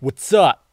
What's up?